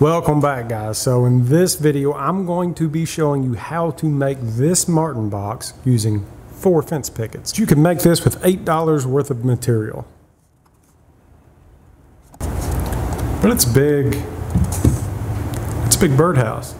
Welcome back guys. So in this video I'm going to be showing you how to make this Martin box using four fence pickets. You can make this with $8 worth of material. But it's big. It's a big birdhouse.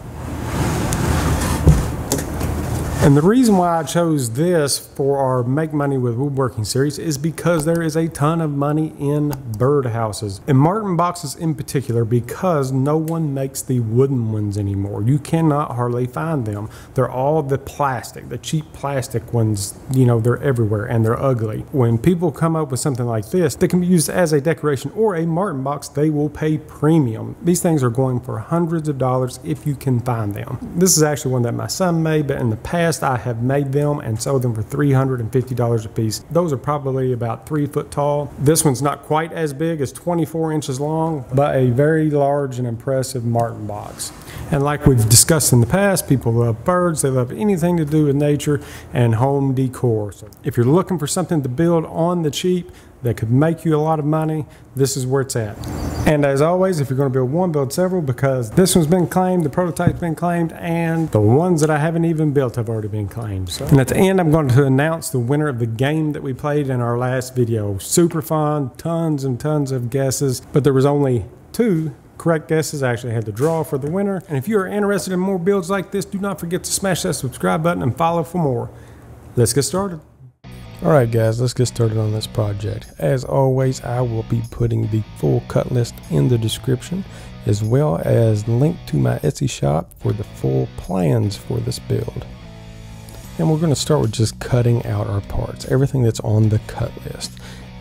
And the reason why I chose this for our Make Money with Woodworking series is because there is a ton of money in birdhouses. And Martin boxes in particular because no one makes the wooden ones anymore. You cannot hardly find them. They're all the plastic, the cheap plastic ones, you know, they're everywhere and they're ugly. When people come up with something like this that can be used as a decoration or a Martin box, they will pay premium. These things are going for hundreds of dollars if you can find them. This is actually one that my son made, but in the past I have made them and sold them for $350 a piece. Those are probably about three foot tall. This one's not quite as big as 24 inches long, but a very large and impressive Martin box. And like we've discussed in the past, people love birds, they love anything to do with nature and home decor. So if you're looking for something to build on the cheap, that could make you a lot of money, this is where it's at. And as always, if you're going to build one, build several because this one's been claimed, the prototype's been claimed, and the ones that I haven't even built have already been claimed. So. And at the end, I'm going to announce the winner of the game that we played in our last video. Super fun, tons and tons of guesses, but there was only two correct guesses. I actually had to draw for the winner. And if you are interested in more builds like this, do not forget to smash that subscribe button and follow for more. Let's get started. Alright guys, let's get started on this project. As always, I will be putting the full cut list in the description, as well as link to my Etsy shop for the full plans for this build. And we're going to start with just cutting out our parts, everything that's on the cut list.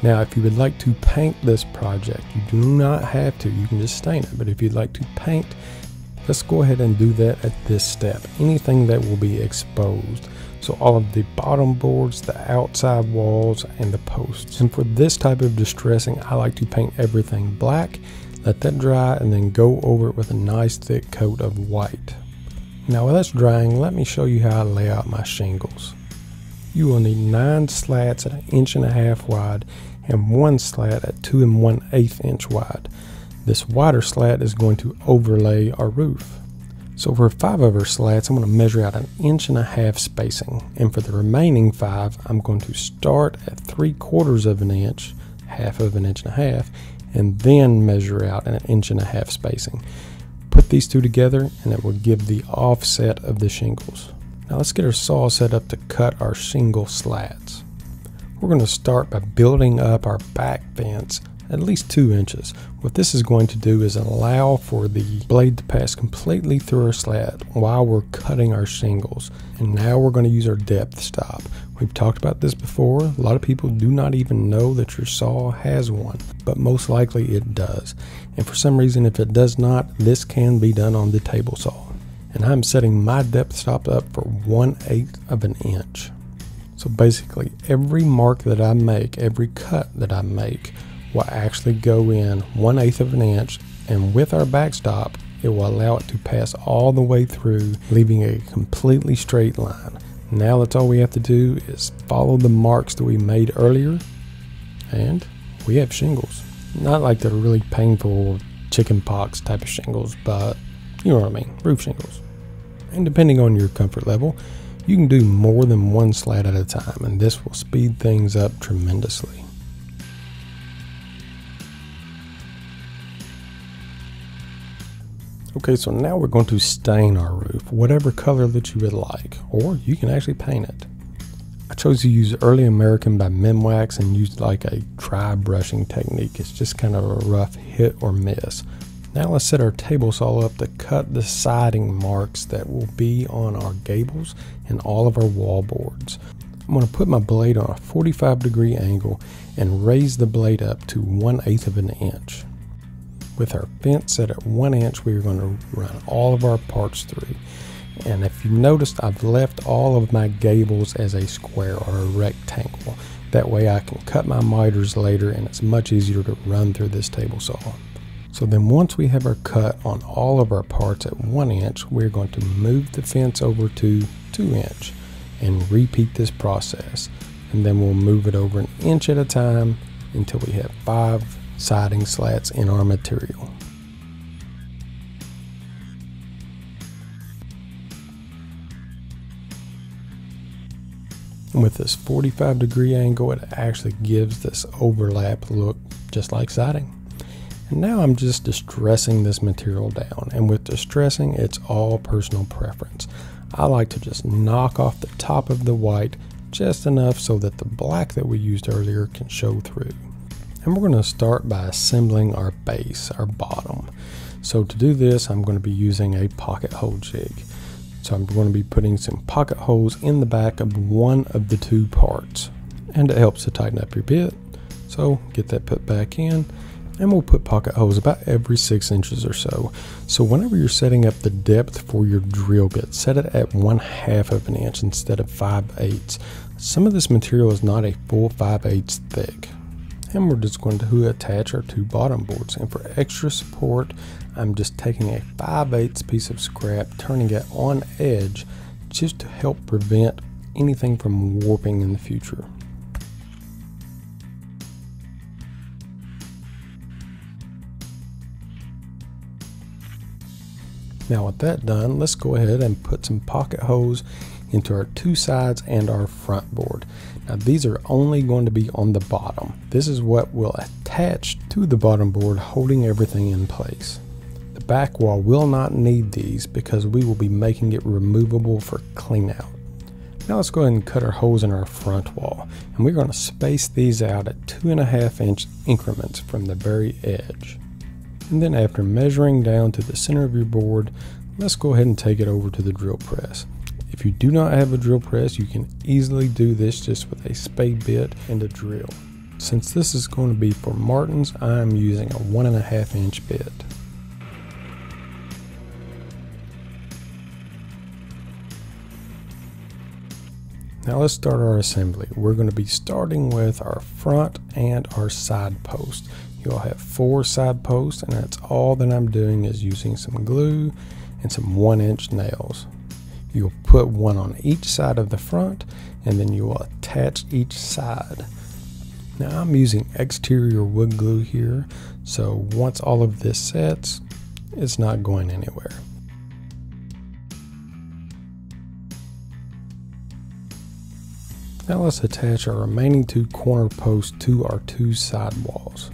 Now, if you would like to paint this project, you do not have to, you can just stain it, but if you'd like to paint, let's go ahead and do that at this step. Anything that will be exposed. So all of the bottom boards, the outside walls, and the posts. And for this type of distressing, I like to paint everything black, let that dry, and then go over it with a nice thick coat of white. Now while that's drying, let me show you how I lay out my shingles. You will need nine slats at an inch and a half wide and one slat at two and one eighth inch wide. This wider slat is going to overlay our roof. So for five of our slats, I'm going to measure out an inch and a half spacing. And for the remaining five, I'm going to start at three quarters of an inch, half of an inch and a half, and then measure out an inch and a half spacing. Put these two together and it will give the offset of the shingles. Now let's get our saw set up to cut our shingle slats. We're going to start by building up our back fence at least two inches. What this is going to do is allow for the blade to pass completely through our slat while we're cutting our shingles. And now we're going to use our depth stop. We've talked about this before. A lot of people do not even know that your saw has one, but most likely it does. And for some reason, if it does not, this can be done on the table saw. And I'm setting my depth stop up for 1 8th of an inch. So basically, every mark that I make, every cut that I make, will actually go in one eighth of an inch and with our backstop it will allow it to pass all the way through leaving a completely straight line. Now that's all we have to do is follow the marks that we made earlier and we have shingles. Not like the really painful chicken pox type of shingles, but you know what I mean, roof shingles. And depending on your comfort level, you can do more than one slat at a time and this will speed things up tremendously. Okay, so now we're going to stain our roof, whatever color that you would like, or you can actually paint it. I chose to use Early American by Minwax and used like a dry brushing technique. It's just kind of a rough hit or miss. Now let's set our table saw up to cut the siding marks that will be on our gables and all of our wall boards. I'm going to put my blade on a 45 degree angle and raise the blade up to 1 8 of an inch. With our fence set at one inch, we're going to run all of our parts through. And if you noticed, I've left all of my gables as a square or a rectangle. That way I can cut my miters later and it's much easier to run through this table saw. So then once we have our cut on all of our parts at one inch, we're going to move the fence over to two inch and repeat this process. And then we'll move it over an inch at a time until we have five siding slats in our material. And with this 45 degree angle, it actually gives this overlap look just like siding. And now I'm just distressing this material down. And with distressing, it's all personal preference. I like to just knock off the top of the white just enough so that the black that we used earlier can show through. And we're going to start by assembling our base, our bottom. So to do this, I'm going to be using a pocket hole jig. So I'm going to be putting some pocket holes in the back of one of the two parts. And it helps to tighten up your bit. So get that put back in and we'll put pocket holes about every six inches or so. So whenever you're setting up the depth for your drill bit, set it at one half of an inch instead of five eighths. Some of this material is not a full five eighths thick. And we're just going to attach our two bottom boards. And for extra support, I'm just taking a 5 8 piece of scrap, turning it on edge just to help prevent anything from warping in the future. Now with that done, let's go ahead and put some pocket holes into our two sides and our front board. Now these are only going to be on the bottom. This is what will attach to the bottom board holding everything in place. The back wall will not need these because we will be making it removable for clean out. Now let's go ahead and cut our holes in our front wall and we're going to space these out at two and a half inch increments from the very edge. And then after measuring down to the center of your board, let's go ahead and take it over to the drill press. If you do not have a drill press, you can easily do this just with a spade bit and a drill. Since this is going to be for Martins, I am using a one and a half inch bit. Now let's start our assembly. We're going to be starting with our front and our side post. You'll have four side posts and that's all that I'm doing is using some glue and some one inch nails. You'll put one on each side of the front and then you will attach each side. Now I'm using exterior wood glue here so once all of this sets it's not going anywhere. Now let's attach our remaining two corner posts to our two side walls.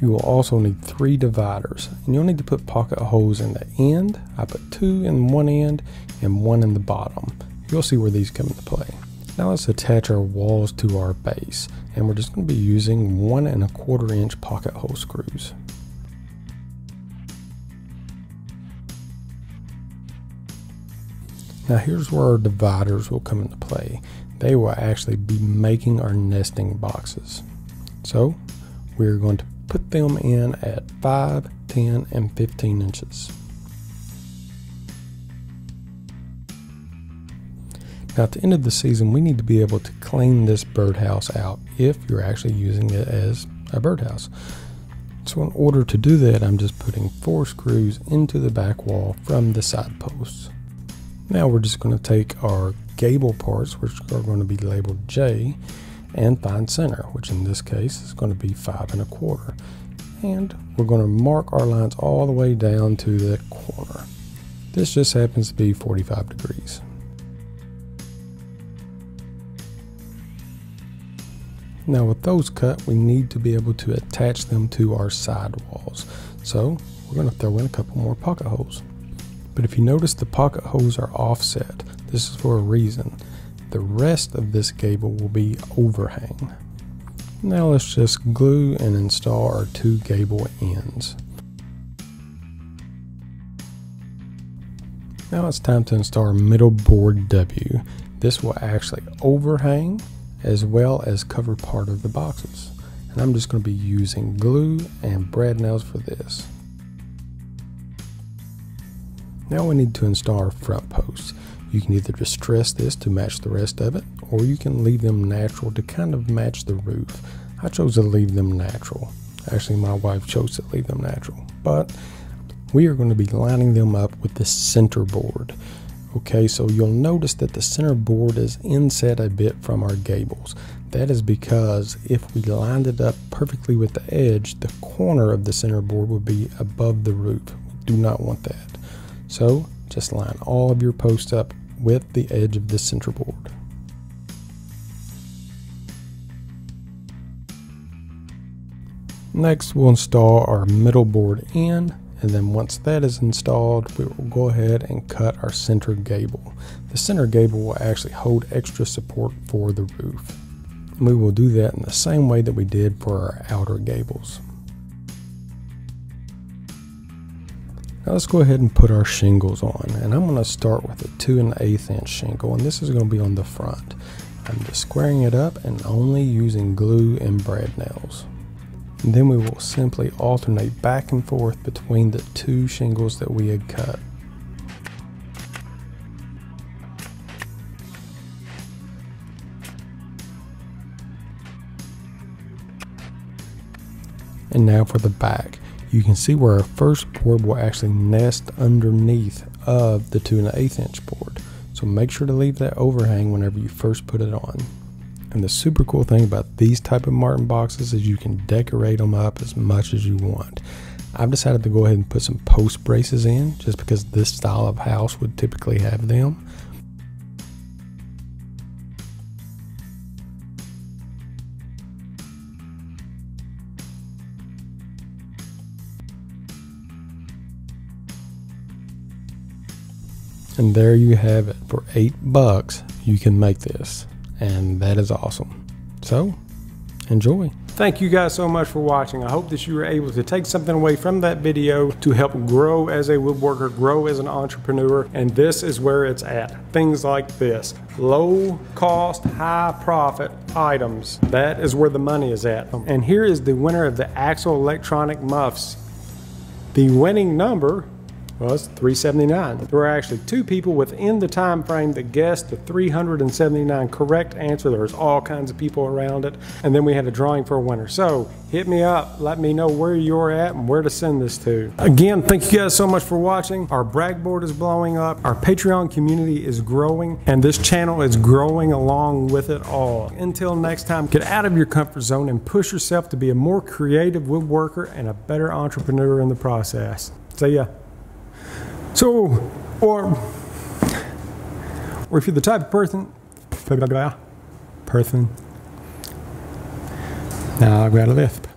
You will also need three dividers and you'll need to put pocket holes in the end. I put two in one end and one in the bottom. You'll see where these come into play. Now let's attach our walls to our base and we're just going to be using one and a quarter inch pocket hole screws. Now here's where our dividers will come into play. They will actually be making our nesting boxes. So we're going to put them in at 5, 10, and 15 inches. Now at the end of the season, we need to be able to clean this birdhouse out if you're actually using it as a birdhouse. So in order to do that, I'm just putting four screws into the back wall from the side posts. Now we're just going to take our gable parts, which are going to be labeled J, and find center, which in this case is going to be five and a quarter. And we're going to mark our lines all the way down to the corner. This just happens to be 45 degrees. Now with those cut, we need to be able to attach them to our side walls. So we're going to throw in a couple more pocket holes. But if you notice the pocket holes are offset, this is for a reason. The rest of this gable will be overhang. Now let's just glue and install our two gable ends. Now it's time to install our middle board W. This will actually overhang as well as cover part of the boxes. And I'm just going to be using glue and brad nails for this. Now we need to install our front posts. You can either distress this to match the rest of it, or you can leave them natural to kind of match the roof. I chose to leave them natural. Actually, my wife chose to leave them natural. But we are going to be lining them up with the center board. Okay, so you'll notice that the center board is inset a bit from our gables. That is because if we lined it up perfectly with the edge, the corner of the center board would be above the roof. We do not want that. So just line all of your posts up with the edge of the center board. Next, we'll install our middle board in, and then once that is installed, we will go ahead and cut our center gable. The center gable will actually hold extra support for the roof. And we will do that in the same way that we did for our outer gables. Now let's go ahead and put our shingles on. And I'm going to start with a 2 and 8 inch shingle, and this is going to be on the front. I'm just squaring it up and only using glue and brad nails. Then we will simply alternate back and forth between the two shingles that we had cut. And now for the back. You can see where our first board will actually nest underneath of the 2 and 8 inch board. So make sure to leave that overhang whenever you first put it on. And the super cool thing about these type of Martin boxes is you can decorate them up as much as you want. I've decided to go ahead and put some post braces in just because this style of house would typically have them. And there you have it. For eight bucks, you can make this. And that is awesome. So, enjoy. Thank you guys so much for watching. I hope that you were able to take something away from that video to help grow as a woodworker, grow as an entrepreneur, and this is where it's at. Things like this. Low cost, high profit items. That is where the money is at. And here is the winner of the AXIL Electronic Muffs. The winning number was 379. There were actually two people within the time frame that guessed the 379 correct answer. There was all kinds of people around it, and then we had a drawing for a winner. So hit me up, let me know where you're at and where to send this to. Again, thank you guys so much for watching. Our brag board is blowing up, our Patreon community is growing, and this channel is growing along with it all. Until next time, get out of your comfort zone and push yourself to be a more creative woodworker and a better entrepreneur in the process. See ya. So, or, or if you're the type of person, ah, person, now I've got a lisp.